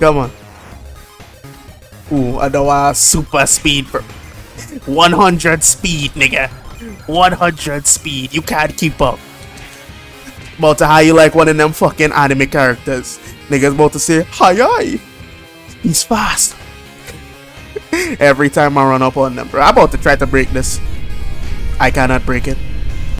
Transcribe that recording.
Come on. Ooh, I know super speed 100 speed, nigga. 100 speed. You can't keep up. About to how you like one of them fucking anime characters. Niggas about to say, hi hi. He's fast. Every time I run up on them, bro. I'm about to try to break this. I cannot break it.